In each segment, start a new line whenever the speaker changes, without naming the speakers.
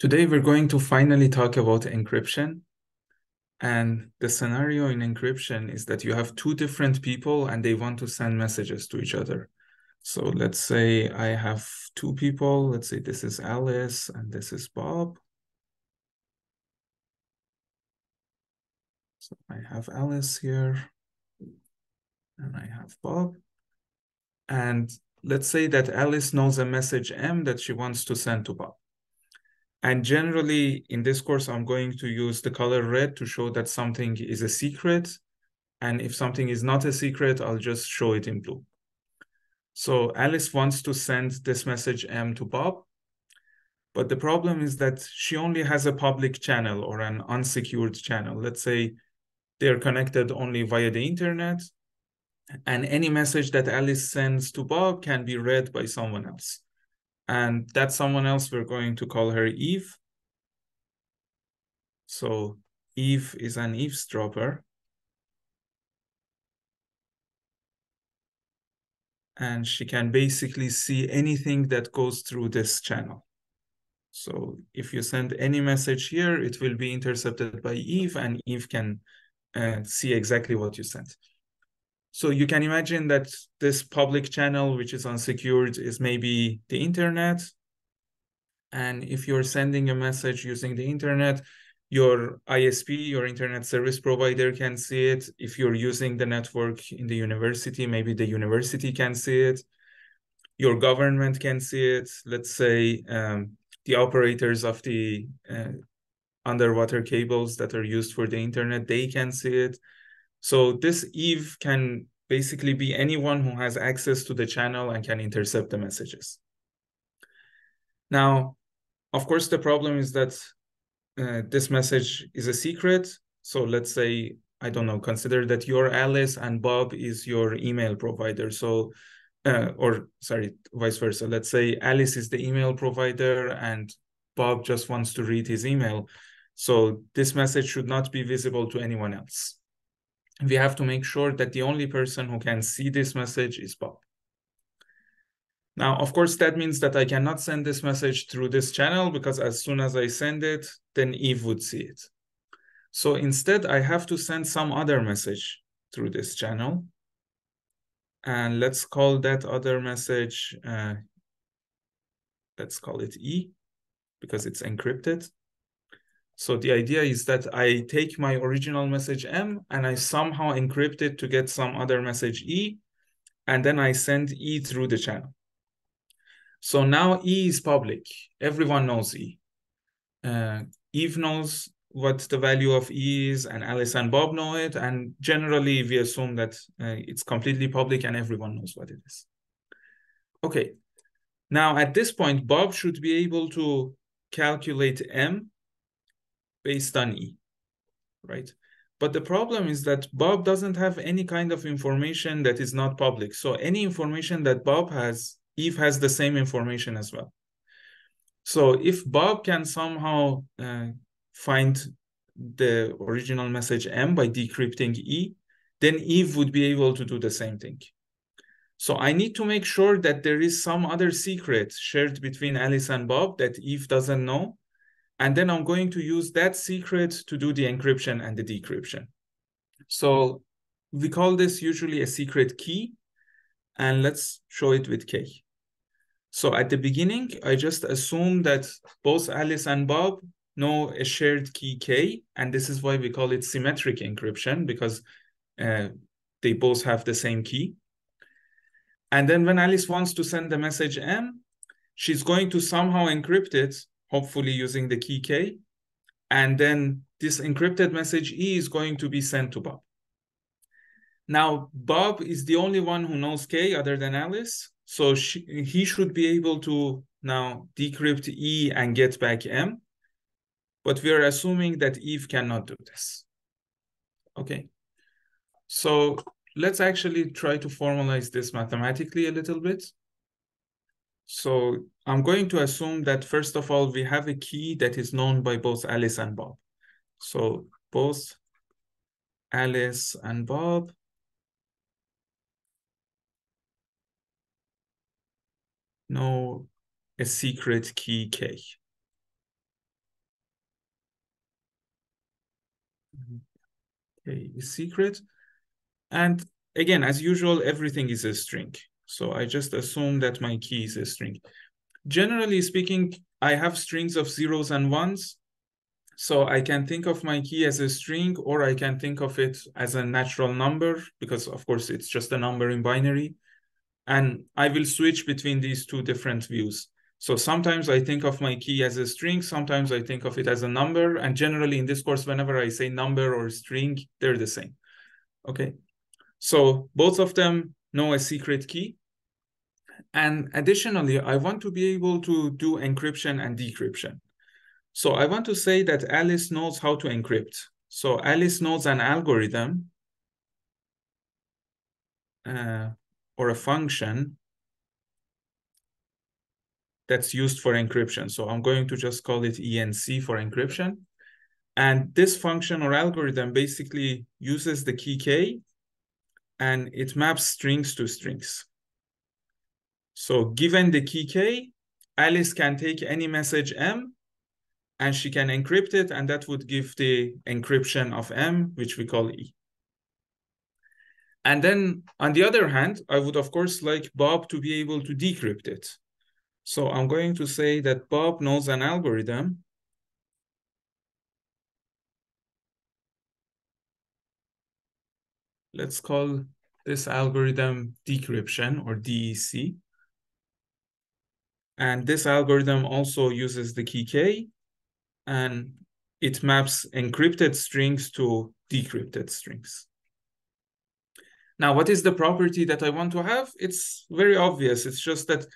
Today we're going to finally talk about encryption. And the scenario in encryption is that you have two different people and they want to send messages to each other. So let's say I have two people. Let's say this is Alice and this is Bob. So I have Alice here and I have Bob. And let's say that Alice knows a message M that she wants to send to Bob. And generally in this course, I'm going to use the color red to show that something is a secret. And if something is not a secret, I'll just show it in blue. So Alice wants to send this message M to Bob. But the problem is that she only has a public channel or an unsecured channel. Let's say they're connected only via the internet. And any message that Alice sends to Bob can be read by someone else. And that someone else, we're going to call her Eve. So Eve is an eavesdropper. And she can basically see anything that goes through this channel. So if you send any message here, it will be intercepted by Eve and Eve can uh, see exactly what you sent. So you can imagine that this public channel, which is unsecured, is maybe the internet. And if you're sending a message using the internet, your ISP, your internet service provider can see it. If you're using the network in the university, maybe the university can see it. Your government can see it. Let's say um, the operators of the uh, underwater cables that are used for the internet, they can see it. So this Eve can basically be anyone who has access to the channel and can intercept the messages. Now, of course, the problem is that uh, this message is a secret. So let's say, I don't know, consider that you're Alice and Bob is your email provider. So, uh, or sorry, vice versa. Let's say Alice is the email provider and Bob just wants to read his email. So this message should not be visible to anyone else we have to make sure that the only person who can see this message is Bob. Now, of course, that means that I cannot send this message through this channel because as soon as I send it, then Eve would see it. So instead, I have to send some other message through this channel. And let's call that other message, uh, let's call it E because it's encrypted. So the idea is that I take my original message M and I somehow encrypt it to get some other message E, and then I send E through the channel. So now E is public. Everyone knows E. Uh, Eve knows what the value of E is, and Alice and Bob know it. And generally, we assume that uh, it's completely public and everyone knows what it is. Okay. Now, at this point, Bob should be able to calculate M based on E, right? But the problem is that Bob doesn't have any kind of information that is not public. So any information that Bob has, Eve has the same information as well. So if Bob can somehow uh, find the original message M by decrypting E, then Eve would be able to do the same thing. So I need to make sure that there is some other secret shared between Alice and Bob that Eve doesn't know and then I'm going to use that secret to do the encryption and the decryption. So we call this usually a secret key. And let's show it with K. So at the beginning, I just assume that both Alice and Bob know a shared key K. And this is why we call it symmetric encryption because uh, they both have the same key. And then when Alice wants to send the message M, she's going to somehow encrypt it hopefully using the key K. And then this encrypted message E is going to be sent to Bob. Now, Bob is the only one who knows K other than Alice. So she, he should be able to now decrypt E and get back M. But we are assuming that Eve cannot do this. Okay. So let's actually try to formalize this mathematically a little bit. So I'm going to assume that first of all, we have a key that is known by both Alice and Bob. So both Alice and Bob know a secret key K. Okay, secret. And again, as usual, everything is a string. So I just assume that my key is a string. Generally speaking, I have strings of zeros and ones. So I can think of my key as a string, or I can think of it as a natural number, because of course it's just a number in binary. And I will switch between these two different views. So sometimes I think of my key as a string, sometimes I think of it as a number. And generally in this course, whenever I say number or string, they're the same. Okay. So both of them know a secret key. And additionally, I want to be able to do encryption and decryption. So I want to say that Alice knows how to encrypt. So Alice knows an algorithm uh, or a function that's used for encryption. So I'm going to just call it ENC for encryption. And this function or algorithm basically uses the key K and it maps strings to strings. So given the key K, Alice can take any message M and she can encrypt it and that would give the encryption of M, which we call E. And then on the other hand, I would of course like Bob to be able to decrypt it. So I'm going to say that Bob knows an algorithm Let's call this algorithm decryption or DEC. And this algorithm also uses the key K and it maps encrypted strings to decrypted strings. Now, what is the property that I want to have? It's very obvious. It's just that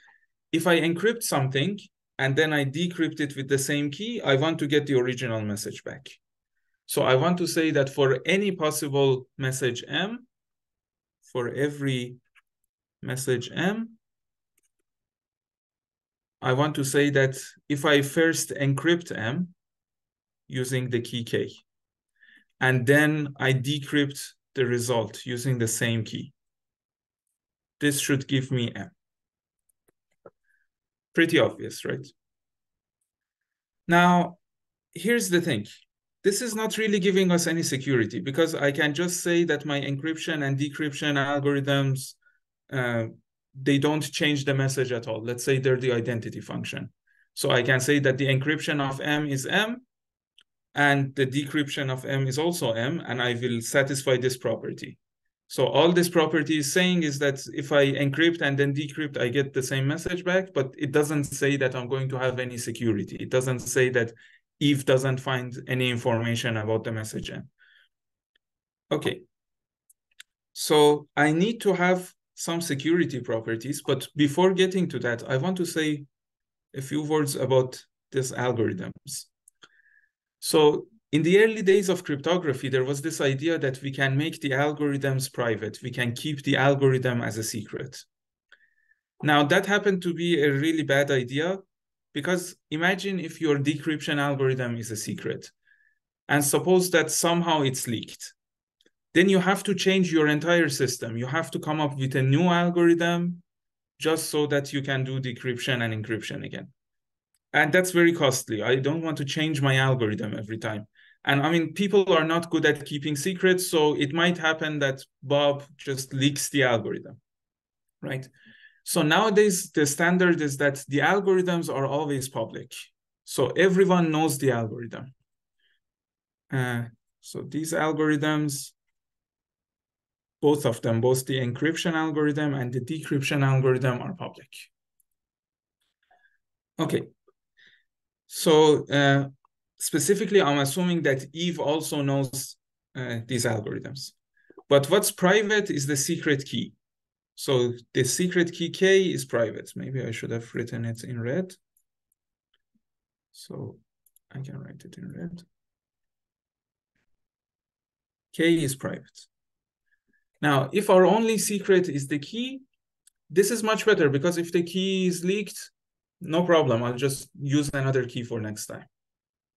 if I encrypt something and then I decrypt it with the same key, I want to get the original message back. So I want to say that for any possible message M, for every message M, I want to say that if I first encrypt M using the key K, and then I decrypt the result using the same key, this should give me M. Pretty obvious, right? Now, here's the thing. This is not really giving us any security because I can just say that my encryption and decryption algorithms, uh, they don't change the message at all. Let's say they're the identity function. So I can say that the encryption of M is M and the decryption of M is also M, and I will satisfy this property. So all this property is saying is that if I encrypt and then decrypt, I get the same message back, but it doesn't say that I'm going to have any security. It doesn't say that Eve doesn't find any information about the message M. Okay. So I need to have some security properties, but before getting to that, I want to say a few words about these algorithms. So in the early days of cryptography, there was this idea that we can make the algorithms private. We can keep the algorithm as a secret. Now, that happened to be a really bad idea because imagine if your decryption algorithm is a secret and suppose that somehow it's leaked. Then you have to change your entire system. You have to come up with a new algorithm just so that you can do decryption and encryption again. And that's very costly. I don't want to change my algorithm every time. And I mean, people are not good at keeping secrets, so it might happen that Bob just leaks the algorithm, right? So nowadays, the standard is that the algorithms are always public. So everyone knows the algorithm. Uh, so these algorithms, both of them, both the encryption algorithm and the decryption algorithm are public. Okay. So uh, specifically, I'm assuming that Eve also knows uh, these algorithms. But what's private is the secret key. So the secret key K is private. Maybe I should have written it in red. So I can write it in red. K is private. Now, if our only secret is the key, this is much better because if the key is leaked, no problem. I'll just use another key for next time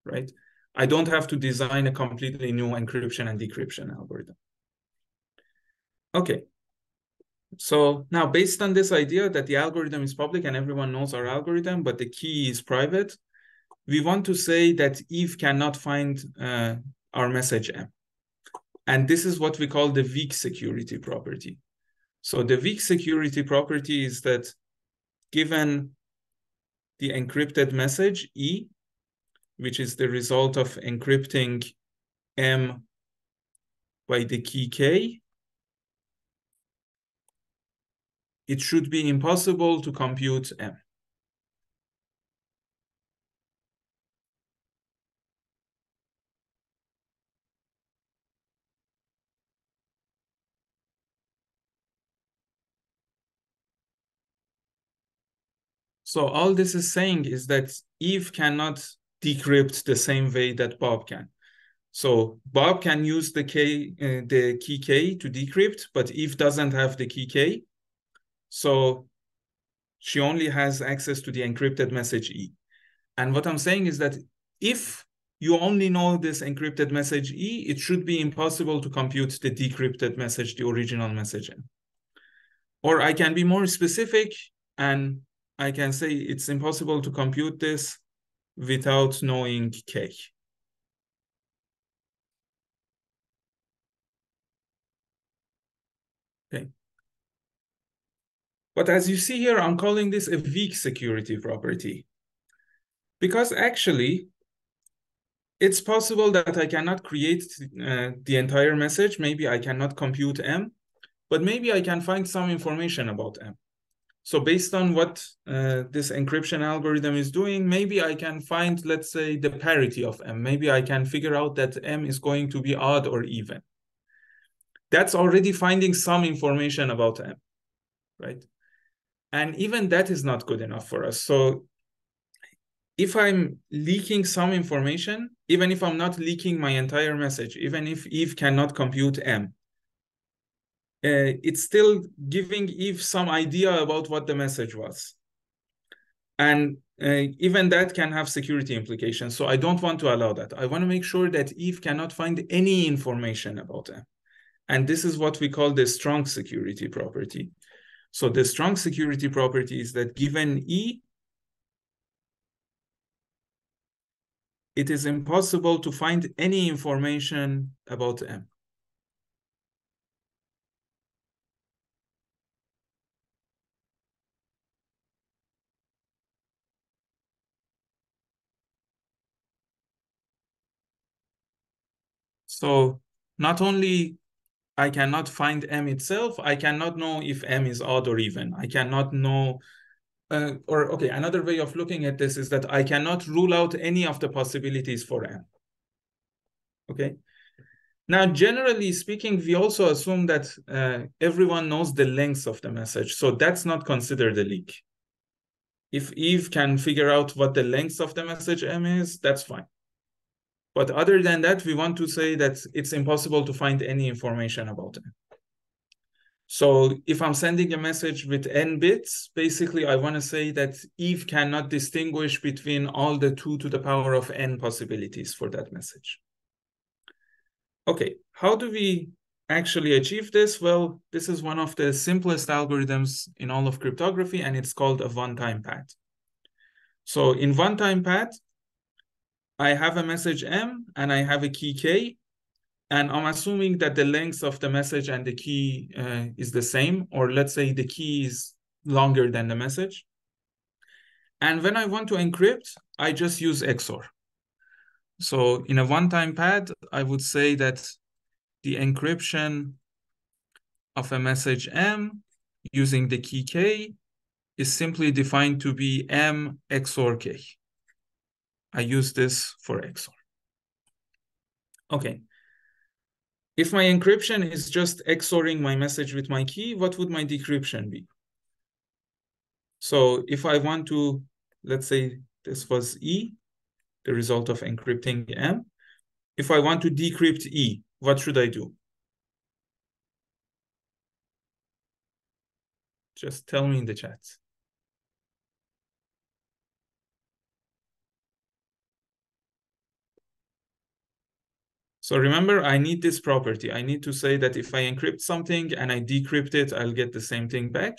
right? I don't have to design a completely new encryption and decryption algorithm. Okay. So now based on this idea that the algorithm is public and everyone knows our algorithm, but the key is private, we want to say that Eve cannot find uh, our message M. And this is what we call the weak security property. So the weak security property is that given the encrypted message E, which is the result of encrypting M by the key K, it should be impossible to compute M. So all this is saying is that Eve cannot decrypt the same way that Bob can. So Bob can use the key, uh, the key K to decrypt, but Eve doesn't have the key K. So she only has access to the encrypted message E. And what I'm saying is that if you only know this encrypted message E, it should be impossible to compute the decrypted message, the original message. Or I can be more specific and I can say it's impossible to compute this without knowing K. Okay. But as you see here, I'm calling this a weak security property. Because actually, it's possible that I cannot create uh, the entire message. Maybe I cannot compute M, but maybe I can find some information about M. So based on what uh, this encryption algorithm is doing, maybe I can find, let's say, the parity of M. Maybe I can figure out that M is going to be odd or even. That's already finding some information about M, right? And even that is not good enough for us. So if I'm leaking some information, even if I'm not leaking my entire message, even if Eve cannot compute M, it's still giving Eve some idea about what the message was. And uh, even that can have security implications. So I don't want to allow that. I want to make sure that Eve cannot find any information about them. And this is what we call the strong security property. So the strong security property is that given E, it is impossible to find any information about M. So not only I cannot find M itself, I cannot know if M is odd or even. I cannot know, uh, or okay, another way of looking at this is that I cannot rule out any of the possibilities for M. Okay. Now, generally speaking, we also assume that uh, everyone knows the length of the message. So that's not considered a leak. If Eve can figure out what the length of the message M is, that's fine. But other than that, we want to say that it's impossible to find any information about them. So if I'm sending a message with n bits, basically I want to say that Eve cannot distinguish between all the 2 to the power of n possibilities for that message. Okay, how do we actually achieve this? Well, this is one of the simplest algorithms in all of cryptography, and it's called a one-time pad. So in one-time pad, I have a message M and I have a key K, and I'm assuming that the length of the message and the key uh, is the same, or let's say the key is longer than the message. And when I want to encrypt, I just use XOR. So in a one-time pad, I would say that the encryption of a message M using the key K is simply defined to be M XOR K. I use this for XOR. Okay. If my encryption is just XORing my message with my key, what would my decryption be? So if I want to, let's say this was E, the result of encrypting M. If I want to decrypt E, what should I do? Just tell me in the chat. So remember, I need this property. I need to say that if I encrypt something and I decrypt it, I'll get the same thing back.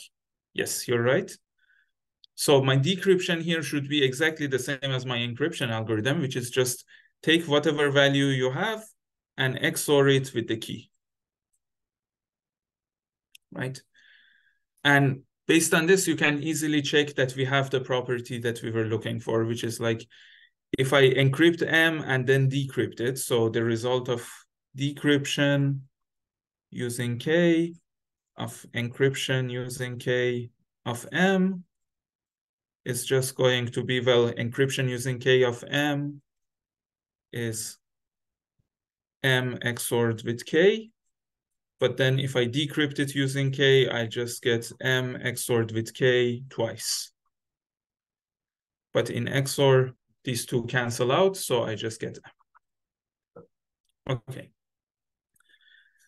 Yes, you're right. So my decryption here should be exactly the same as my encryption algorithm, which is just take whatever value you have and XOR it with the key. Right? And based on this, you can easily check that we have the property that we were looking for, which is like if I encrypt M and then decrypt it, so the result of decryption using K of encryption using K of M is just going to be, well, encryption using K of M is M XORed with K. But then if I decrypt it using K, I just get M XORed with K twice. But in XOR, these two cancel out, so I just get M. Okay.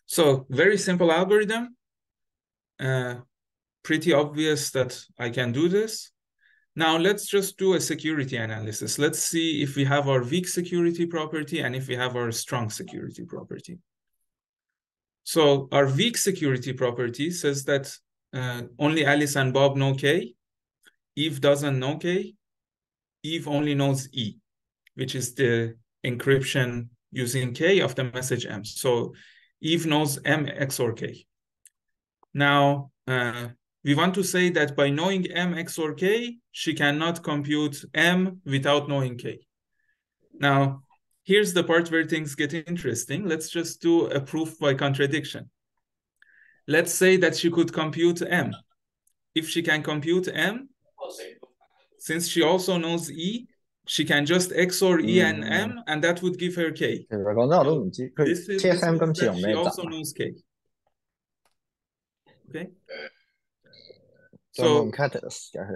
So very simple algorithm. Uh, pretty obvious that I can do this. Now let's just do a security analysis. Let's see if we have our weak security property and if we have our strong security property. So our weak security property says that uh, only Alice and Bob know K. Eve doesn't know K. Eve only knows E, which is the encryption using K of the message M. So Eve knows M XOR K. Now, uh, we want to say that by knowing M XOR K, she cannot compute M without knowing K. Now, here's the part where things get interesting. Let's just do a proof by contradiction. Let's say that she could compute M. If she can compute M, since she also knows E, she can just XOR E mm. and M, and that would give her K. This is she also knows K. Okay. So,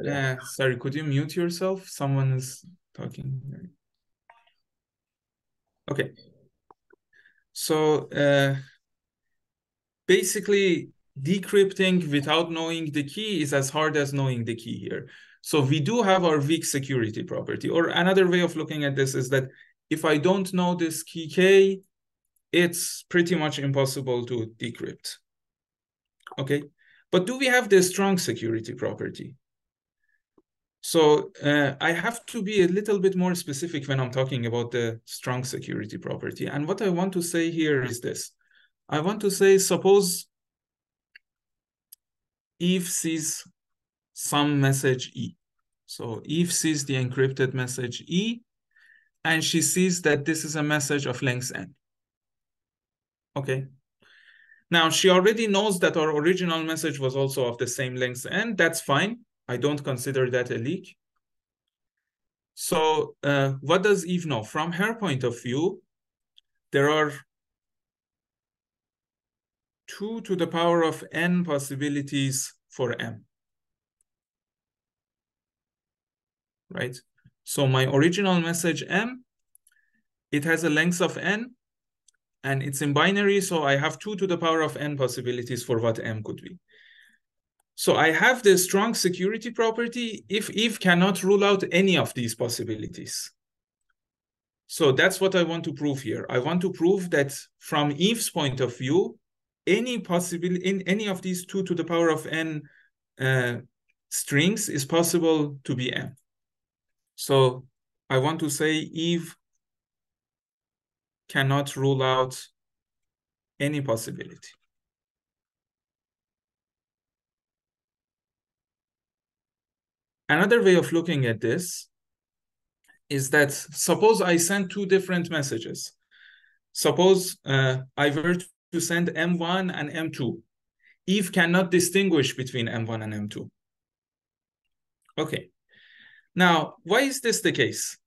yeah, sorry, could you mute yourself? Someone is talking. Okay. So uh, basically, decrypting without knowing the key is as hard as knowing the key here. So we do have our weak security property. Or another way of looking at this is that if I don't know this key K, it's pretty much impossible to decrypt. Okay. But do we have the strong security property? So uh, I have to be a little bit more specific when I'm talking about the strong security property. And what I want to say here is this. I want to say, suppose Eve sees some message E. So Eve sees the encrypted message E, and she sees that this is a message of length n. Okay. Now, she already knows that our original message was also of the same length n. That's fine. I don't consider that a leak. So uh, what does Eve know? From her point of view, there are two to the power of n possibilities for m. Right? So my original message m, it has a length of n, and it's in binary, so I have two to the power of n possibilities for what m could be. So I have the strong security property if Eve cannot rule out any of these possibilities. So that's what I want to prove here. I want to prove that from Eve's point of view, any possible in any of these two to the power of n uh, strings is possible to be m. So I want to say Eve cannot rule out any possibility. Another way of looking at this is that suppose I send two different messages. Suppose uh, I were to send M1 and M2. Eve cannot distinguish between M1 and M2. Okay. Now, why is this the case?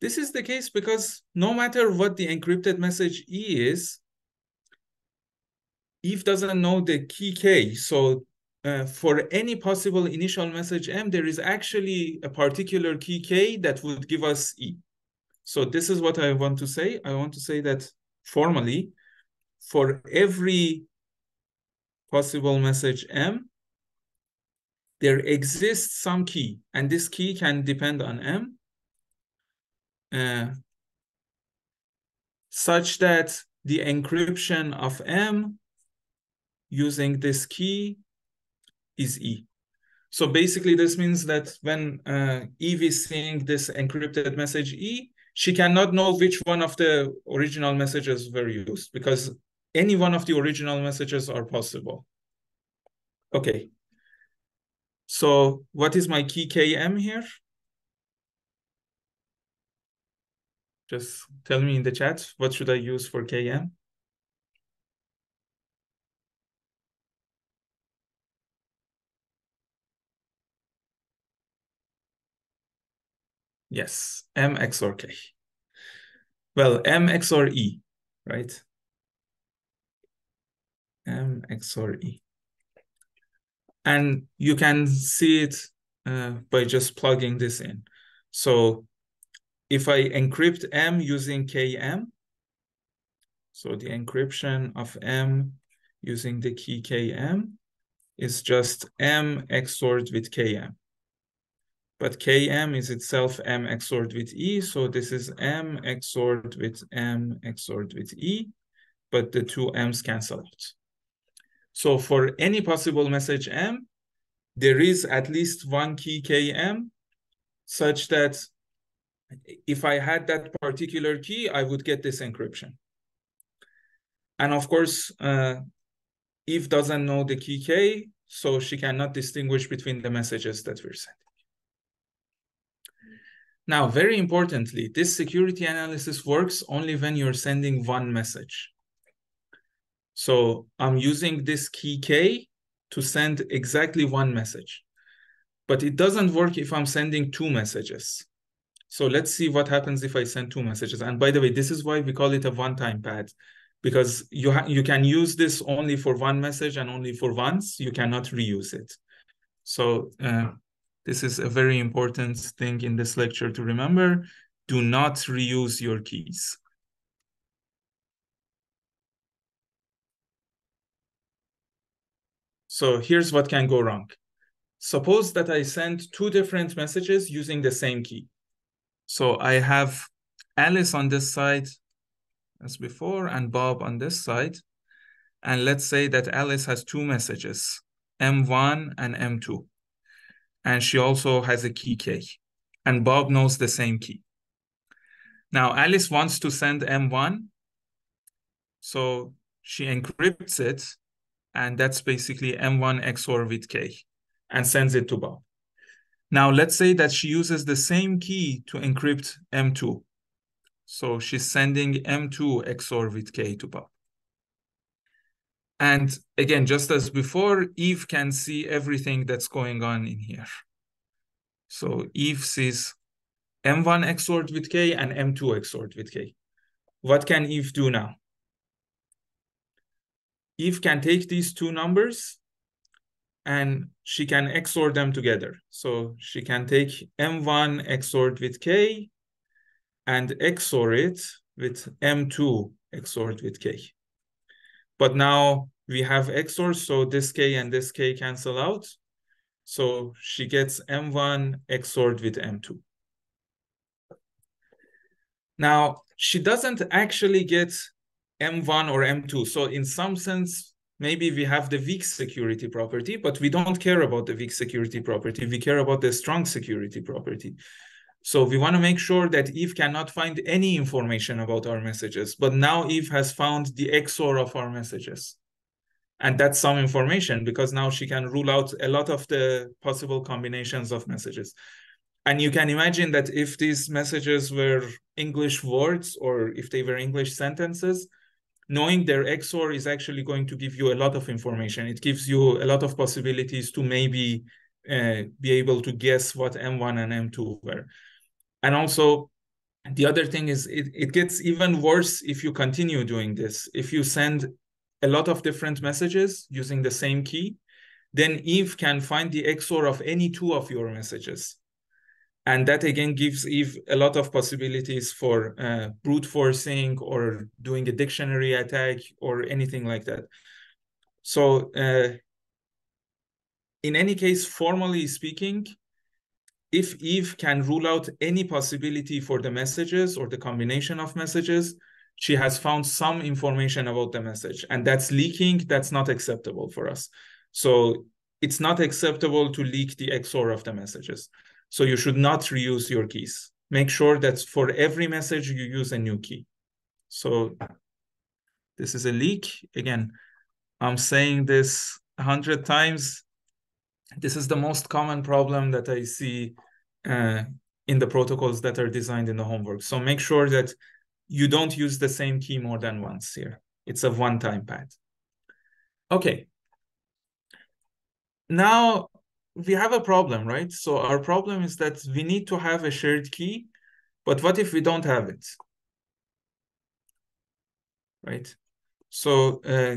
This is the case because no matter what the encrypted message E is, Eve doesn't know the key K. So uh, for any possible initial message M, there is actually a particular key K that would give us E. So this is what I want to say. I want to say that formally, for every possible message M, there exists some key, and this key can depend on M, uh, such that the encryption of M using this key is E. So basically this means that when uh, Eve is seeing this encrypted message E, she cannot know which one of the original messages were used because any one of the original messages are possible. Okay. So what is my key KM here? Just tell me in the chat, what should I use for KM? Yes, M XOR K. Well, M XOR E, right? M XOR E. And you can see it uh, by just plugging this in. So if I encrypt M using KM, so the encryption of M using the key KM is just M XORed with KM. But Km is itself M XORed with E, so this is M XORed with M XORed with E, but the two M's cancel out. So for any possible message M, there is at least one key KM such that if I had that particular key, I would get this encryption. And of course, uh, Eve doesn't know the key K, so she cannot distinguish between the messages that we're sending. Now, very importantly, this security analysis works only when you're sending one message. So I'm using this key K to send exactly one message. But it doesn't work if I'm sending two messages. So let's see what happens if I send two messages. And by the way, this is why we call it a one-time pad, because you, you can use this only for one message and only for once. You cannot reuse it. So uh, this is a very important thing in this lecture to remember. Do not reuse your keys. So here's what can go wrong. Suppose that I send two different messages using the same key. So I have Alice on this side as before and Bob on this side. And let's say that Alice has two messages, M1 and M2 and she also has a key K. And Bob knows the same key. Now Alice wants to send M1, so she encrypts it, and that's basically M1 XOR with K, and sends it to Bob. Now let's say that she uses the same key to encrypt M2. So she's sending M2 XOR with K to Bob. And again, just as before, Eve can see everything that's going on in here. So Eve sees M1 XORed with K and M2 XORed with K. What can Eve do now? Eve can take these two numbers and she can XOR them together. So she can take M1 XORed with K and XOR it with M2 XORed with K. But now we have XOR, so this K and this K cancel out. So she gets M1 XORed with M2. Now, she doesn't actually get M1 or M2. So in some sense, maybe we have the weak security property, but we don't care about the weak security property. We care about the strong security property. So we want to make sure that Eve cannot find any information about our messages. But now Eve has found the XOR of our messages. And that's some information because now she can rule out a lot of the possible combinations of messages. And you can imagine that if these messages were English words or if they were English sentences, knowing their XOR is actually going to give you a lot of information. It gives you a lot of possibilities to maybe uh, be able to guess what M1 and M2 were. And also, the other thing is it, it gets even worse if you continue doing this. If you send a lot of different messages using the same key, then Eve can find the XOR of any two of your messages. And that again gives Eve a lot of possibilities for uh, brute forcing or doing a dictionary attack or anything like that. So uh, in any case, formally speaking, if Eve can rule out any possibility for the messages or the combination of messages, she has found some information about the message and that's leaking. That's not acceptable for us. So it's not acceptable to leak the XOR of the messages. So you should not reuse your keys. make sure that for every message you use a new key. So this is a leak. Again, I'm saying this a hundred times. This is the most common problem that I see uh, in the protocols that are designed in the homework. So make sure that you don't use the same key more than once here. It's a one-time pad. Okay. Now we have a problem, right? So our problem is that we need to have a shared key, but what if we don't have it? Right? So uh,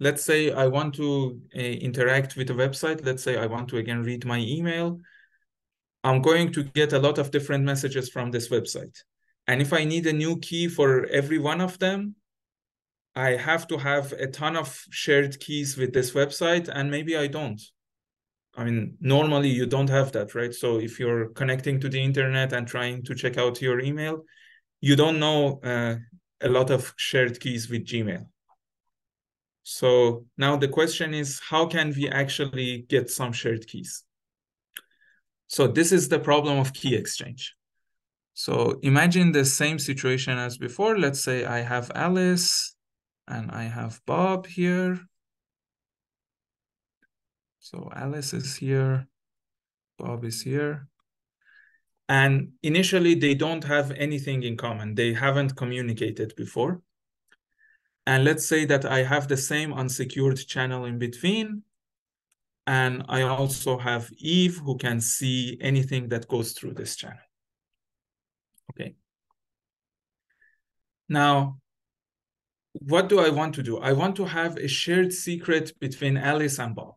let's say I want to uh, interact with a website. Let's say I want to again read my email. I'm going to get a lot of different messages from this website. And if I need a new key for every one of them, I have to have a ton of shared keys with this website, and maybe I don't. I mean, normally you don't have that, right? So if you're connecting to the internet and trying to check out your email, you don't know uh, a lot of shared keys with Gmail. So now the question is, how can we actually get some shared keys? So this is the problem of key exchange. So imagine the same situation as before. Let's say I have Alice and I have Bob here. So Alice is here, Bob is here. And initially, they don't have anything in common. They haven't communicated before. And let's say that I have the same unsecured channel in between. And I also have Eve who can see anything that goes through this channel. Okay. Now, what do I want to do? I want to have a shared secret between Alice and Bob.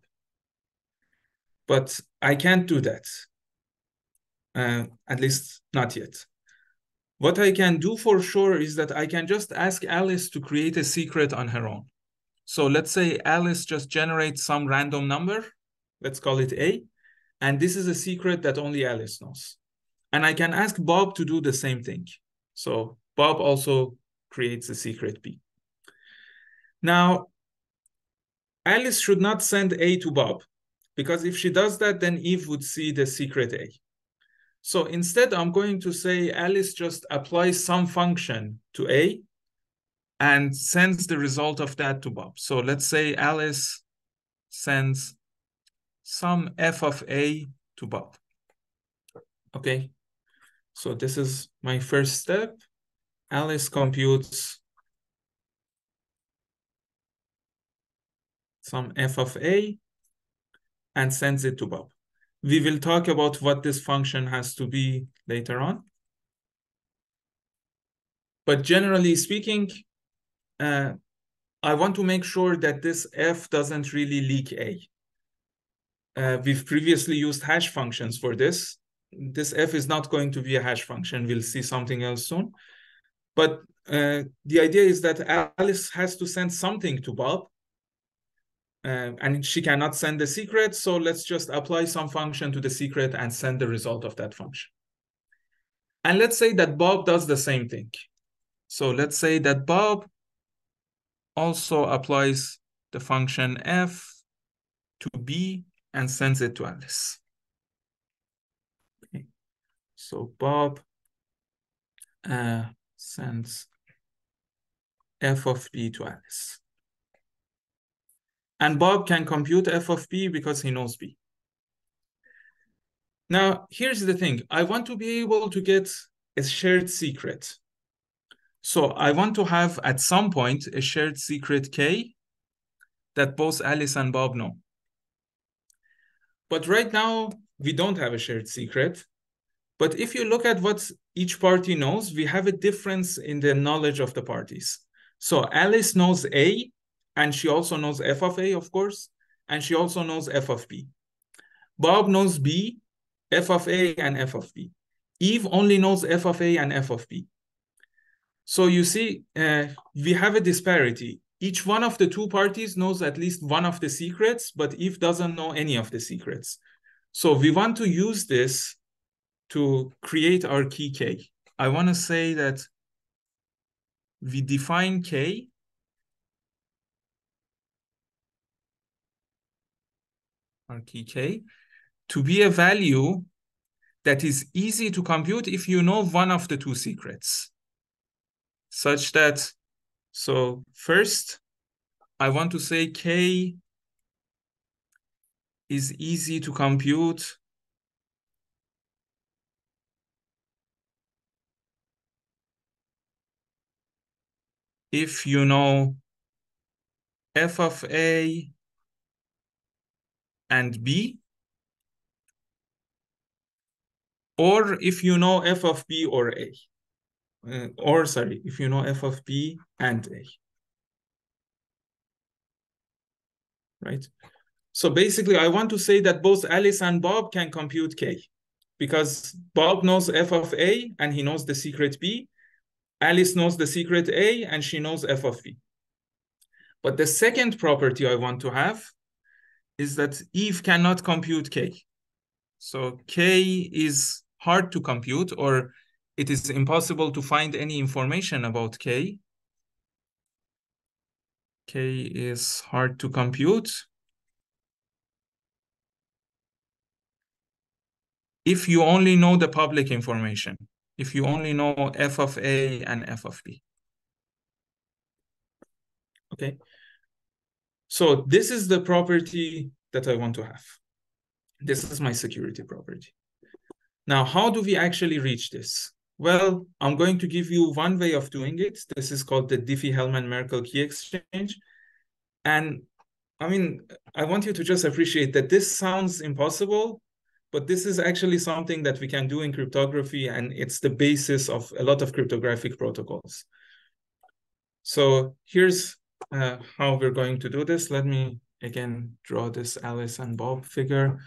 But I can't do that, uh, at least not yet. What I can do for sure is that I can just ask Alice to create a secret on her own. So let's say Alice just generates some random number, let's call it A, and this is a secret that only Alice knows. And I can ask Bob to do the same thing. So Bob also creates a secret B. Now, Alice should not send A to Bob because if she does that, then Eve would see the secret A. So instead, I'm going to say Alice just applies some function to A and sends the result of that to Bob. So let's say Alice sends some f of A to Bob. Okay, so this is my first step. Alice computes some f of A and sends it to Bob. We will talk about what this function has to be later on. But generally speaking, uh, I want to make sure that this f doesn't really leak A. Uh, we've previously used hash functions for this. This f is not going to be a hash function. We'll see something else soon. But uh, the idea is that Alice has to send something to Bob uh, and she cannot send the secret. So let's just apply some function to the secret and send the result of that function. And let's say that Bob does the same thing. So let's say that Bob also applies the function f to b and sends it to Alice. Okay. So Bob uh, sends f of b to Alice. And Bob can compute f of b because he knows b. Now, here's the thing. I want to be able to get a shared secret. So I want to have, at some point, a shared secret k that both Alice and Bob know. But right now, we don't have a shared secret. But if you look at what each party knows, we have a difference in the knowledge of the parties. So Alice knows A, and she also knows f of a, of course, and she also knows f of b. Bob knows b, f of a, and f of b. Eve only knows f of a and f of b. So you see, uh, we have a disparity. Each one of the two parties knows at least one of the secrets, but Eve doesn't know any of the secrets. So we want to use this to create our key k. I want to say that we define k key to be a value that is easy to compute if you know one of the two secrets. Such that, so first, I want to say K is easy to compute if you know f of A and B, or if you know f of B or A, uh, or sorry, if you know f of B and A, right? So basically, I want to say that both Alice and Bob can compute K because Bob knows f of A and he knows the secret B. Alice knows the secret A and she knows f of B. But the second property I want to have is that Eve cannot compute K. So K is hard to compute or it is impossible to find any information about K. K is hard to compute. If you only know the public information, if you only know f of A and f of B. Okay. So this is the property that I want to have. This is my security property. Now, how do we actually reach this? Well, I'm going to give you one way of doing it. This is called the Diffie-Hellman-Merkle key exchange. And I mean, I want you to just appreciate that this sounds impossible, but this is actually something that we can do in cryptography, and it's the basis of a lot of cryptographic protocols. So here's uh, how we're going to do this. Let me again draw this Alice and Bob figure.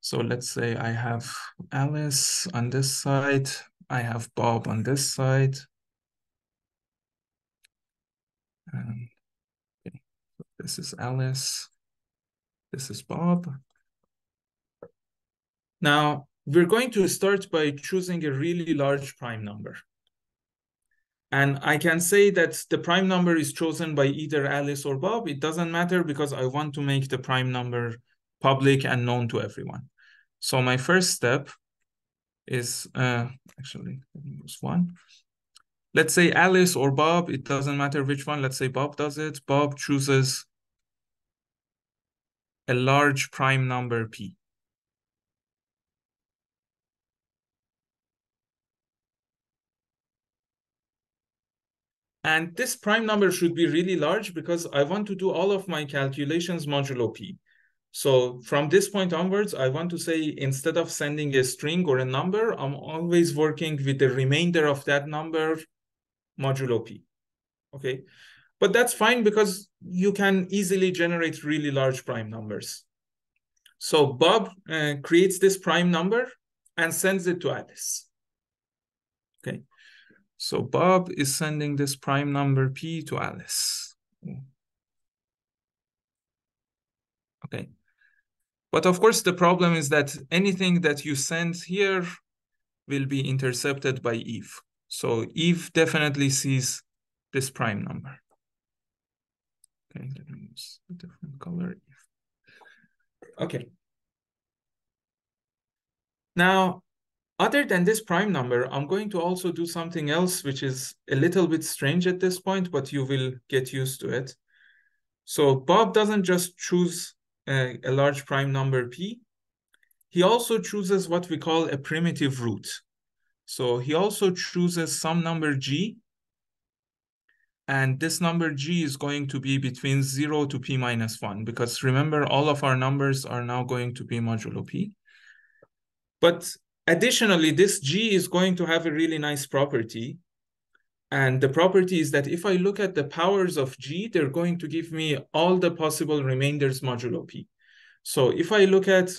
So let's say I have Alice on this side, I have Bob on this side. This is Alice, this is Bob. Now, we're going to start by choosing a really large prime number. And I can say that the prime number is chosen by either Alice or Bob. It doesn't matter because I want to make the prime number public and known to everyone. So my first step is, uh, actually, use one. Let's say Alice or Bob, it doesn't matter which one. Let's say Bob does it. Bob chooses a large prime number P. And this prime number should be really large because I want to do all of my calculations modulo p. So from this point onwards, I want to say instead of sending a string or a number, I'm always working with the remainder of that number modulo p. Okay, but that's fine because you can easily generate really large prime numbers. So Bob uh, creates this prime number and sends it to Alice. Okay. So Bob is sending this prime number P to Alice. Okay. But of course, the problem is that anything that you send here will be intercepted by Eve. So Eve definitely sees this prime number. Okay, let me use a different color. Okay. Now, other than this prime number, I'm going to also do something else, which is a little bit strange at this point, but you will get used to it. So Bob doesn't just choose a, a large prime number P. He also chooses what we call a primitive root. So he also chooses some number G. And this number G is going to be between 0 to P minus 1, because remember, all of our numbers are now going to be modulo P. But Additionally, this G is going to have a really nice property. And the property is that if I look at the powers of G, they're going to give me all the possible remainders modulo P. So if I look at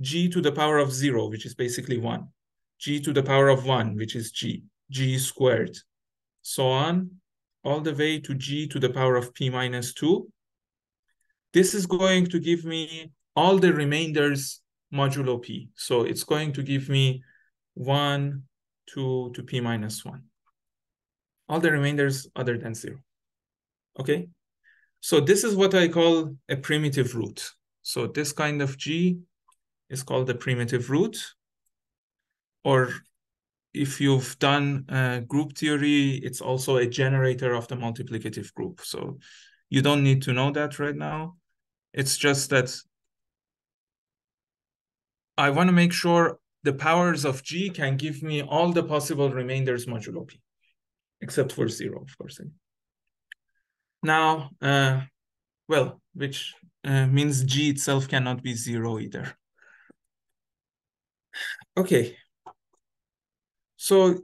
G to the power of zero, which is basically one, G to the power of one, which is G, G squared, so on, all the way to G to the power of P minus two, this is going to give me all the remainders modulo p. So it's going to give me 1, 2 to p minus 1. All the remainders other than 0. Okay? So this is what I call a primitive root. So this kind of g is called the primitive root. or if you've done uh, group theory, it's also a generator of the multiplicative group. So you don't need to know that right now. It's just that I want to make sure the powers of G can give me all the possible remainders modulo P, except for zero, of course. Now, uh, well, which uh, means G itself cannot be zero either. Okay. So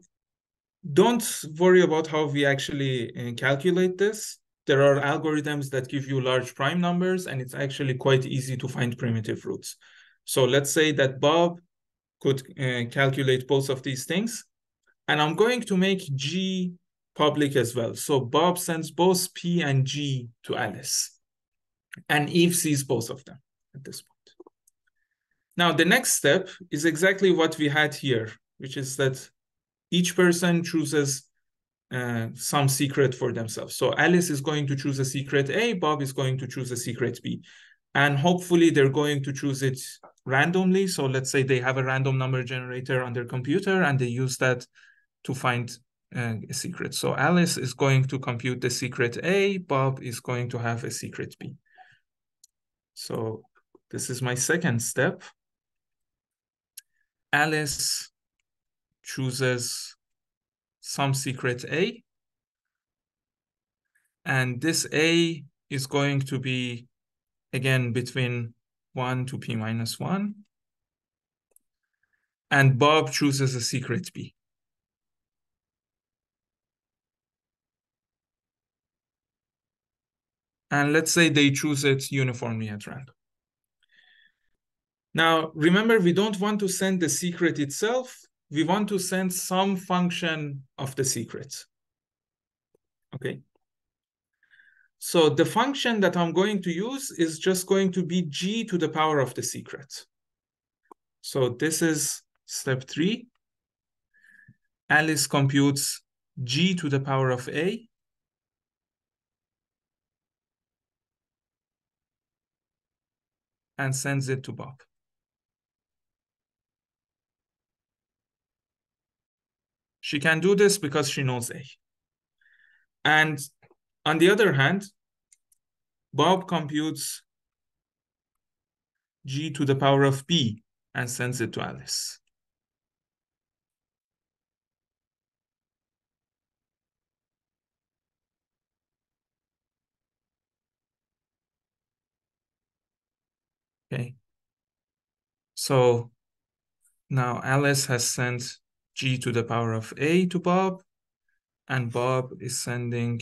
don't worry about how we actually uh, calculate this. There are algorithms that give you large prime numbers, and it's actually quite easy to find primitive roots. So let's say that Bob could uh, calculate both of these things. And I'm going to make G public as well. So Bob sends both P and G to Alice. And Eve sees both of them at this point. Now, the next step is exactly what we had here, which is that each person chooses uh, some secret for themselves. So Alice is going to choose a secret A, Bob is going to choose a secret B. And hopefully they're going to choose it randomly. So let's say they have a random number generator on their computer and they use that to find uh, a secret. So Alice is going to compute the secret A, Bob is going to have a secret B. So this is my second step. Alice chooses some secret A. And this A is going to be, again, between 1 to P minus 1. And Bob chooses a secret B. And let's say they choose it uniformly at random. Now, remember, we don't want to send the secret itself. We want to send some function of the secret. Okay. So the function that I'm going to use is just going to be g to the power of the secret. So this is step three. Alice computes g to the power of a. and sends it to Bob. She can do this because she knows A. And on the other hand, Bob computes g to the power of b and sends it to Alice. Okay. So now Alice has sent g to the power of a to Bob, and Bob is sending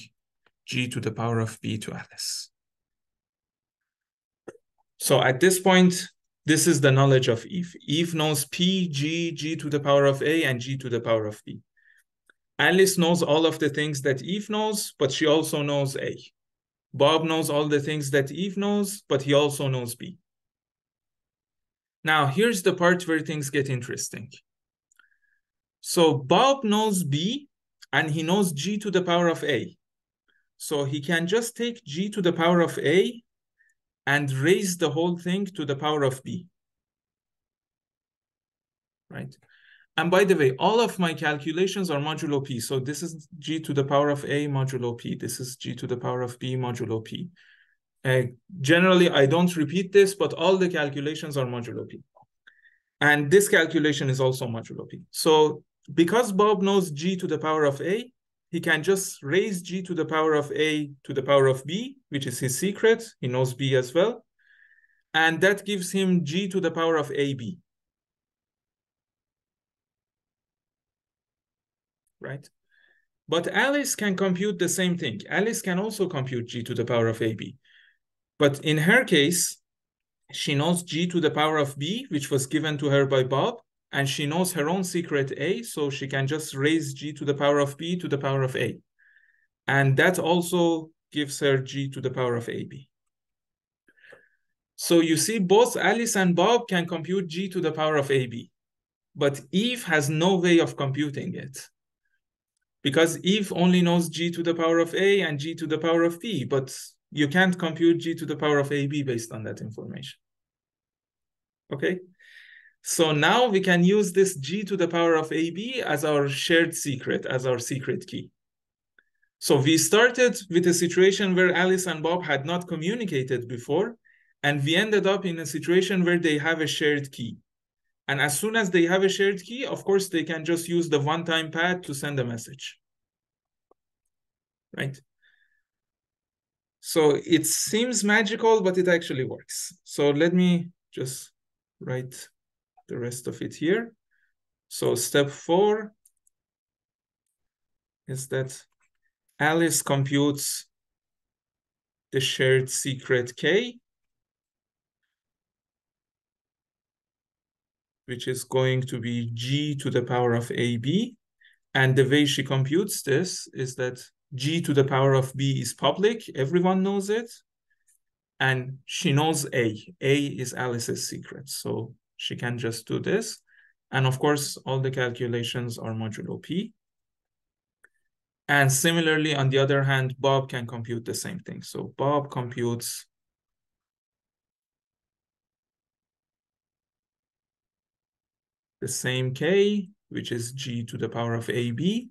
g to the power of b to Alice. So at this point, this is the knowledge of Eve. Eve knows p, g, g to the power of a, and g to the power of b. Alice knows all of the things that Eve knows, but she also knows a. Bob knows all the things that Eve knows, but he also knows b. Now, here's the part where things get interesting. So Bob knows B and he knows G to the power of A. So he can just take G to the power of A and raise the whole thing to the power of B. Right? And by the way, all of my calculations are modulo P. So this is G to the power of A modulo P. This is G to the power of B modulo P. Uh, generally, I don't repeat this, but all the calculations are modulo P. And this calculation is also modulo P. So because Bob knows g to the power of a, he can just raise g to the power of a to the power of b, which is his secret. He knows b as well. And that gives him g to the power of ab. Right? But Alice can compute the same thing. Alice can also compute g to the power of ab. But in her case, she knows g to the power of b, which was given to her by Bob, and she knows her own secret A, so she can just raise G to the power of B to the power of A. And that also gives her G to the power of AB. So you see both Alice and Bob can compute G to the power of AB, but Eve has no way of computing it because Eve only knows G to the power of A and G to the power of B, but you can't compute G to the power of AB based on that information. Okay. So now we can use this g to the power of ab as our shared secret, as our secret key. So we started with a situation where Alice and Bob had not communicated before, and we ended up in a situation where they have a shared key. And as soon as they have a shared key, of course, they can just use the one-time pad to send a message. Right? So it seems magical, but it actually works. So let me just write the rest of it here. So step four is that Alice computes the shared secret K, which is going to be G to the power of AB. And the way she computes this is that G to the power of B is public. Everyone knows it. And she knows A. A is Alice's secret. So she can just do this. And of course, all the calculations are modulo P. And similarly, on the other hand, Bob can compute the same thing. So Bob computes the same K, which is G to the power of AB.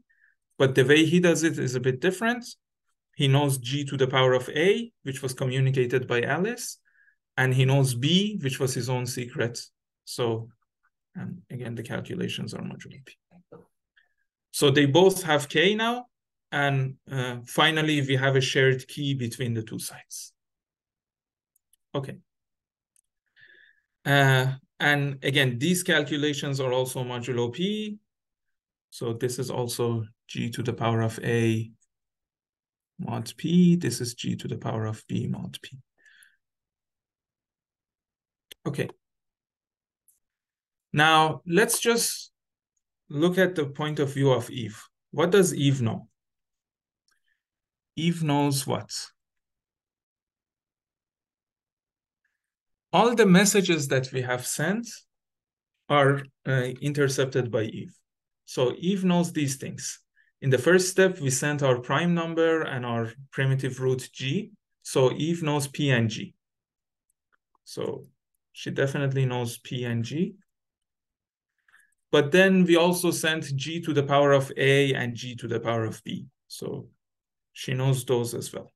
But the way he does it is a bit different. He knows G to the power of A, which was communicated by Alice, and he knows B, which was his own secret so, and again, the calculations are modulo P. So they both have K now. And uh, finally, we have a shared key between the two sides. Okay. Uh, and again, these calculations are also modulo P. So this is also G to the power of A mod P. This is G to the power of B mod P. Okay. Now, let's just look at the point of view of Eve. What does Eve know? Eve knows what? All the messages that we have sent are uh, intercepted by Eve. So Eve knows these things. In the first step, we sent our prime number and our primitive root G. So Eve knows P and G. So she definitely knows P and G. But then we also sent g to the power of a and g to the power of b. So she knows those as well.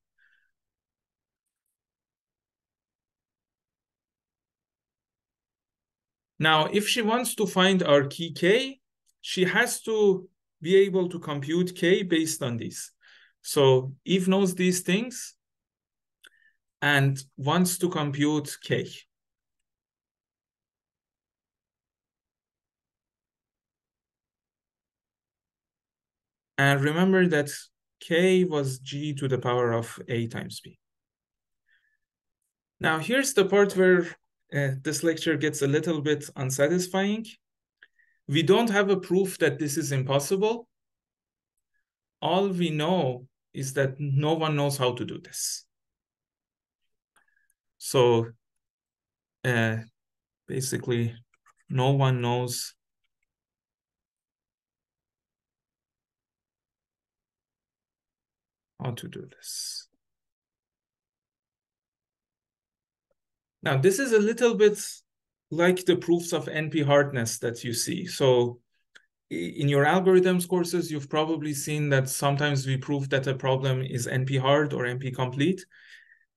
Now, if she wants to find our key k, she has to be able to compute k based on these. So Eve knows these things and wants to compute k. And remember that k was g to the power of a times b. Now here's the part where uh, this lecture gets a little bit unsatisfying. We don't have a proof that this is impossible. All we know is that no one knows how to do this. So uh, basically, no one knows how to do this. Now, this is a little bit like the proofs of NP hardness that you see. So in your algorithms courses, you've probably seen that sometimes we prove that a problem is NP hard or NP complete.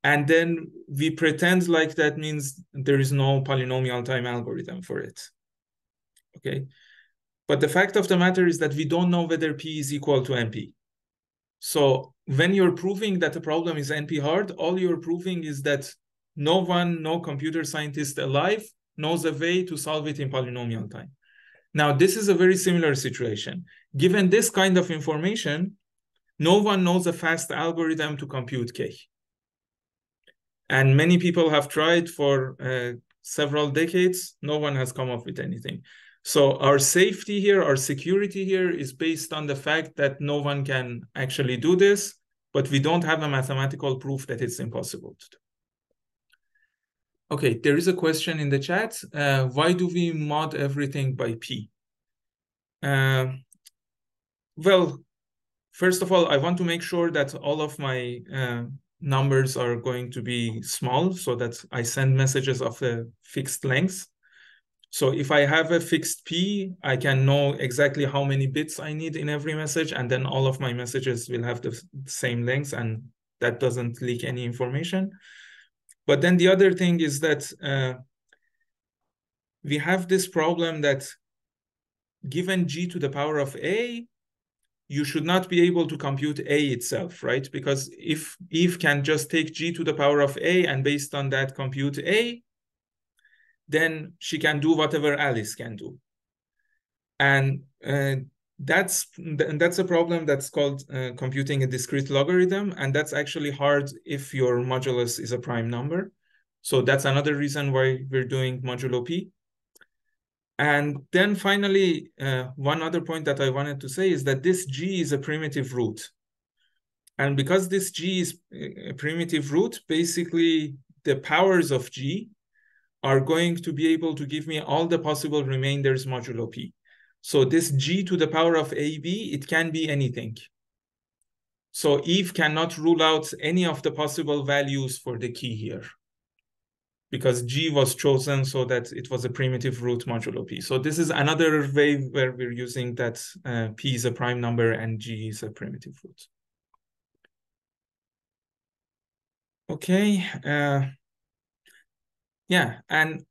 And then we pretend like that means there is no polynomial time algorithm for it. Okay. But the fact of the matter is that we don't know whether P is equal to NP. So when you're proving that a problem is NP hard, all you're proving is that no one, no computer scientist alive knows a way to solve it in polynomial time. Now, this is a very similar situation. Given this kind of information, no one knows a fast algorithm to compute K. And many people have tried for uh, several decades. No one has come up with anything. So our safety here, our security here is based on the fact that no one can actually do this, but we don't have a mathematical proof that it's impossible to do. Okay, there is a question in the chat. Uh, why do we mod everything by P? Uh, well, first of all, I want to make sure that all of my uh, numbers are going to be small so that I send messages of a fixed length. So if I have a fixed P, I can know exactly how many bits I need in every message, and then all of my messages will have the same length, and that doesn't leak any information. But then the other thing is that uh, we have this problem that given g to the power of a, you should not be able to compute a itself, right? Because if Eve can just take g to the power of a and based on that compute a, then she can do whatever Alice can do. And uh, that's that's a problem that's called uh, computing a discrete logarithm, and that's actually hard if your modulus is a prime number. So that's another reason why we're doing modulo p. And then finally, uh, one other point that I wanted to say is that this g is a primitive root. And because this g is a primitive root, basically the powers of g are going to be able to give me all the possible remainders modulo p. So this g to the power of ab, it can be anything. So Eve cannot rule out any of the possible values for the key here because g was chosen so that it was a primitive root modulo p. So this is another way where we're using that uh, p is a prime number and g is a primitive root. Okay. Uh, yeah, and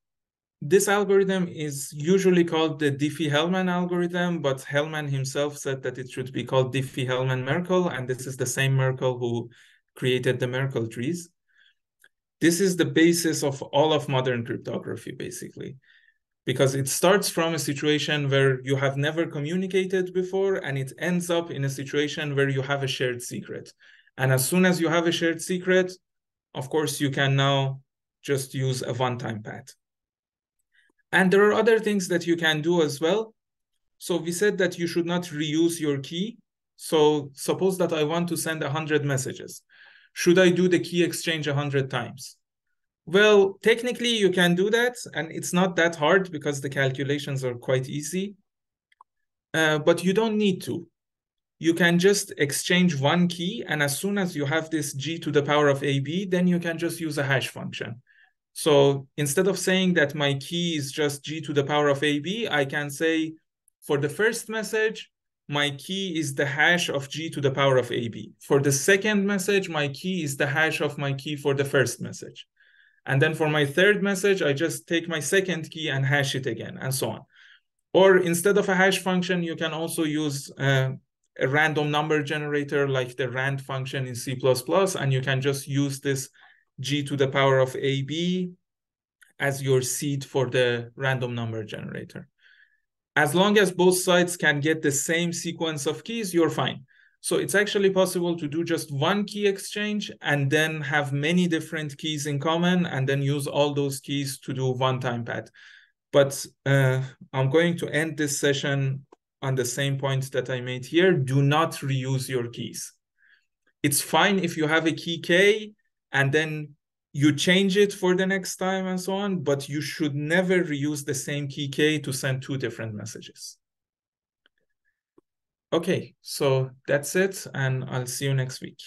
this algorithm is usually called the Diffie-Hellman algorithm, but Hellman himself said that it should be called Diffie-Hellman-Merkle, and this is the same Merkle who created the Merkle trees. This is the basis of all of modern cryptography, basically, because it starts from a situation where you have never communicated before, and it ends up in a situation where you have a shared secret. And as soon as you have a shared secret, of course, you can now just use a one-time pad. And there are other things that you can do as well. So we said that you should not reuse your key. So suppose that I want to send 100 messages. Should I do the key exchange 100 times? Well, technically you can do that, and it's not that hard because the calculations are quite easy. Uh, but you don't need to. You can just exchange one key, and as soon as you have this g to the power of ab, then you can just use a hash function. So instead of saying that my key is just g to the power of ab, I can say for the first message, my key is the hash of g to the power of ab. For the second message, my key is the hash of my key for the first message. And then for my third message, I just take my second key and hash it again, and so on. Or instead of a hash function, you can also use uh, a random number generator like the rand function in C++, and you can just use this g to the power of ab as your seed for the random number generator. As long as both sides can get the same sequence of keys, you're fine. So it's actually possible to do just one key exchange and then have many different keys in common and then use all those keys to do one-time pad. But uh, I'm going to end this session on the same point that I made here. Do not reuse your keys. It's fine if you have a key K and then you change it for the next time and so on, but you should never reuse the same key K to send two different messages. Okay, so that's it, and I'll see you next week.